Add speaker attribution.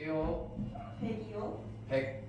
Speaker 1: 100이요.
Speaker 2: 102호
Speaker 1: 100